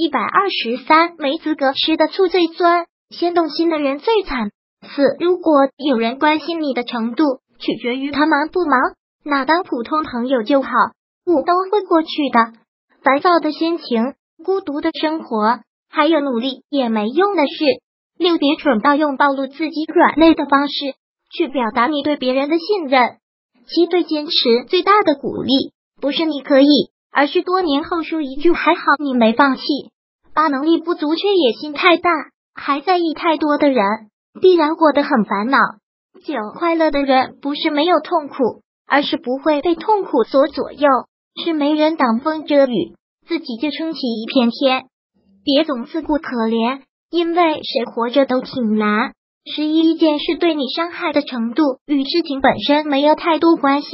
一百二十三，没资格吃的醋最酸，先动心的人最惨。四，如果有人关心你的程度取决于他忙不忙，那当普通朋友就好。五，都会过去的。烦躁的心情，孤独的生活，还有努力也没用的事。六，别蠢到用暴露自己软肋的方式去表达你对别人的信任。七，对坚持最大的鼓励不是你可以，而是多年后说一句还好你没放弃。八，能力不足却野心太大，还在意太多的人。必然活得很烦恼。九，快乐的人不是没有痛苦，而是不会被痛苦所左右，是没人挡风遮雨，自己就撑起一片天。别总自顾可怜，因为谁活着都挺难。十一，一件事对你伤害的程度与事情本身没有太多关系，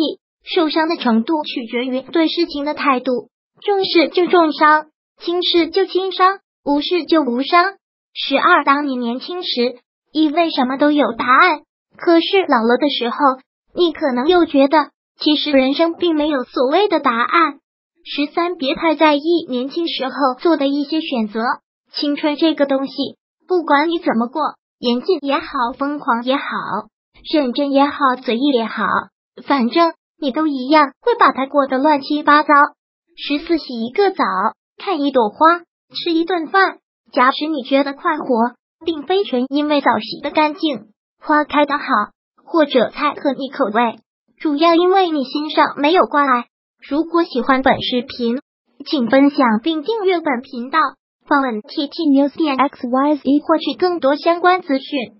受伤的程度取决于对事情的态度。重视就重伤，轻视就轻伤，无视就无伤。十二，当你年轻时。以为什么都有答案，可是老了的时候，你可能又觉得，其实人生并没有所谓的答案。十三，别太在意年轻时候做的一些选择，青春这个东西，不管你怎么过，严谨也好，疯狂也好，认真也好，随意也好，反正你都一样会把它过得乱七八糟。十四，洗一个澡，看一朵花，吃一顿饭，假使你觉得快活。并非全因为澡洗的干净，花开的好，或者菜合你口味，主要因为你心上没有挂碍。如果喜欢本视频，请分享并订阅本频道，访问 T T News 点 X Y Z 获取更多相关资讯。